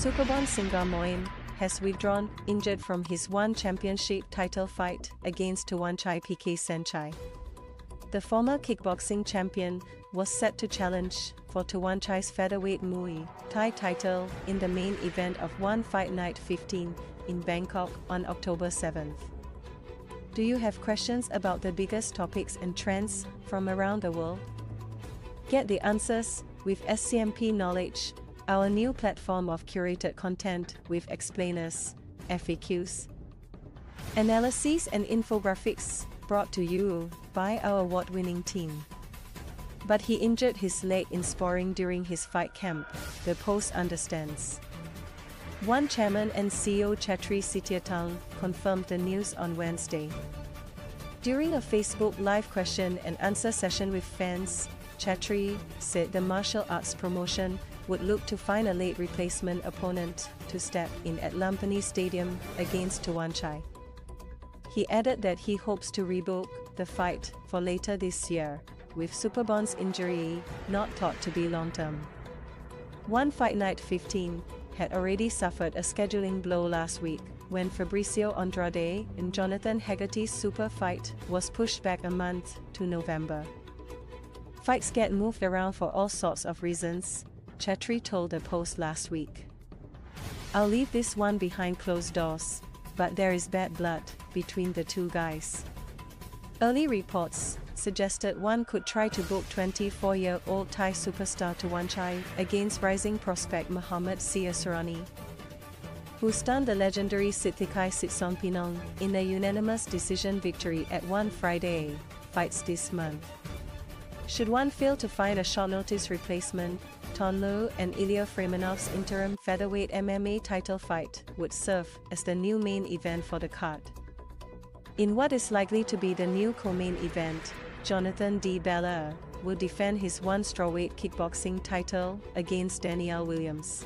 Superbon Singha Mawynn has withdrawn, injured from his one championship title fight against Tawanchai PK Saenchai. The former kickboxing champion was set to challenge for Tawanchai's featherweight Muay Thai title in the main event of One Fight Night 15 in Bangkok on October 7th. Do you have questions about the biggest topics and trends from around the world? Get the answers with SCMP Knowledge, our new platform of curated content with explainers, FAQs, analyses, and infographics brought to you by our award winning team. But he injured his leg in sparring during his fight camp, the Post understands. One chairman and CEO Chatri Sityodtong confirmed the news on Wednesday. During a Facebook live question and answer session with fans, Chatri said the martial arts promotion would look to find a late replacement opponent to step in at Lumpini Stadium against Tawanchai. He added that he hopes to rebook the fight for later this year, with Superbon's injury not thought to be long term. One Fight Night 15 had already suffered a scheduling blow last week when Fabricio Andrade and Jonathan Haggerty's super fight was pushed back a month to November. Fights get moved around for all sorts of reasons, Chatri told a Post last week. I'll leave this one behind closed doors, but there is bad blood between the two guys. Early reports suggested one could try to book 24-year-old Thai superstar Tawanchai against rising prospect Muhammad Siasarani, who stunned the legendary Sitthichai Sitsongpeenong in a unanimous decision victory at one Friday fights this month. Should one fail to find a short notice replacement, Thanh Le and Ilya Freymanov's interim featherweight MMA title fight would serve as the new main event for the card. In what is likely to be the new co-main event, Jonathan Di Bella will defend his one strawweight kickboxing title against Danial Williams.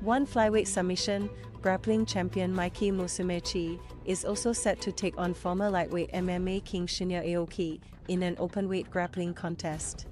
One flyweight submission, grappling champion Mikey Musumeci is also set to take on former lightweight MMA king Shinya Aoki in an openweight grappling contest.